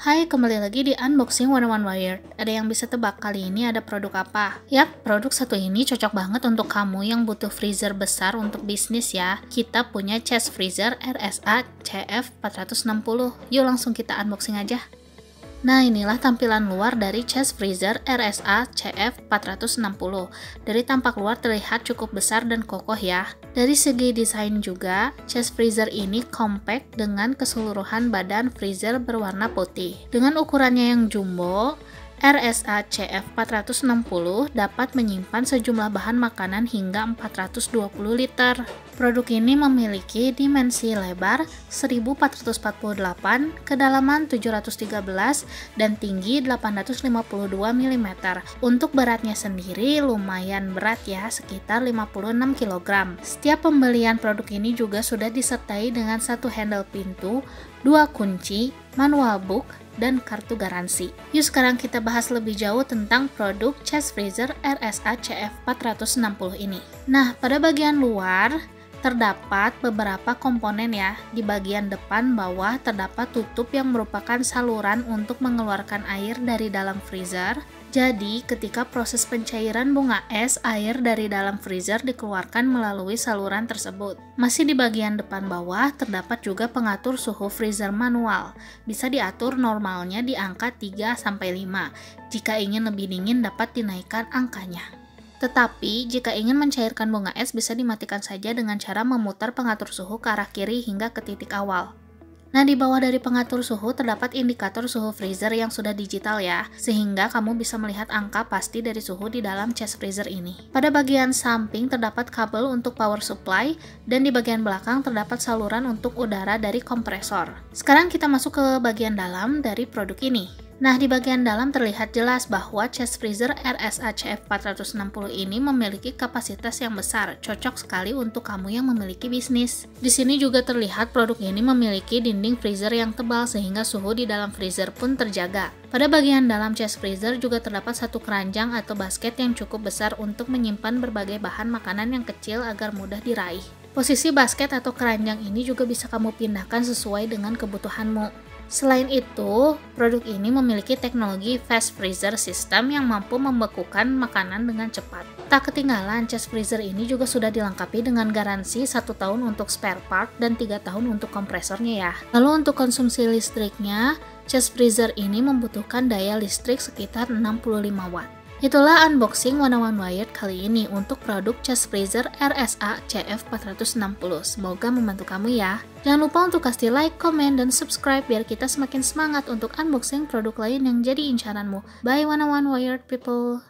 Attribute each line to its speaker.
Speaker 1: Hai, kembali lagi di Unboxing One One Wired. Ada yang bisa tebak kali ini ada produk apa? Yap, produk satu ini cocok banget untuk kamu yang butuh freezer besar untuk bisnis ya. Kita punya chest freezer RSA CF 460. Yuk langsung kita unboxing aja. Nah, inilah tampilan luar dari chest freezer RSA CF460. Dari tampak luar terlihat cukup besar dan kokoh ya. Dari segi desain juga, chest freezer ini compact dengan keseluruhan badan freezer berwarna putih. Dengan ukurannya yang jumbo, RSA CF460 dapat menyimpan sejumlah bahan makanan hingga 420 liter. Produk ini memiliki dimensi lebar 1448, kedalaman 713, dan tinggi 852 mm. Untuk beratnya sendiri lumayan berat ya, sekitar 56 kg. Setiap pembelian produk ini juga sudah disertai dengan satu handle pintu, dua kunci, manual book, dan kartu garansi. Yuk sekarang kita bahas lebih jauh tentang produk chest freezer RSA CF460 ini. Nah, pada bagian luar, terdapat beberapa komponen ya. Di bagian depan bawah terdapat tutup yang merupakan saluran untuk mengeluarkan air dari dalam freezer. Jadi, ketika proses pencairan bunga es, air dari dalam freezer dikeluarkan melalui saluran tersebut. Masih di bagian depan bawah, terdapat juga pengatur suhu freezer manual. Bisa diatur normalnya di angka 3-5. Jika ingin lebih dingin, dapat dinaikkan angkanya. Tetapi, jika ingin mencairkan bunga es bisa dimatikan saja dengan cara memutar pengatur suhu ke arah kiri hingga ke titik awal. Nah, di bawah dari pengatur suhu terdapat indikator suhu freezer yang sudah digital ya, sehingga kamu bisa melihat angka pasti dari suhu di dalam chest freezer ini. Pada bagian samping terdapat kabel untuk power supply, dan di bagian belakang terdapat saluran untuk udara dari kompresor. Sekarang kita masuk ke bagian dalam dari produk ini. Nah, di bagian dalam terlihat jelas bahwa chest freezer RSA CF460 ini memiliki kapasitas yang besar, cocok sekali untuk kamu yang memiliki bisnis. Di sini juga terlihat produk ini memiliki dinding freezer yang tebal sehingga suhu di dalam freezer pun terjaga. Pada bagian dalam chest freezer juga terdapat satu keranjang atau basket yang cukup besar untuk menyimpan berbagai bahan makanan yang kecil agar mudah diraih. Posisi basket atau keranjang ini juga bisa kamu pindahkan sesuai dengan kebutuhanmu. Selain itu, produk ini memiliki teknologi fast freezer system yang mampu membekukan makanan dengan cepat. Tak ketinggalan, chest freezer ini juga sudah dilengkapi dengan garansi satu tahun untuk spare part dan tiga tahun untuk kompresornya ya. Lalu untuk konsumsi listriknya, chest freezer ini membutuhkan daya listrik sekitar 65 watt. Itulah unboxing One Wired kali ini untuk produk chest freezer RSA CF460. Semoga membantu kamu ya. Jangan lupa untuk kasih like, komen, dan subscribe biar kita semakin semangat untuk unboxing produk lain yang jadi incaranmu. Bye One Wired people!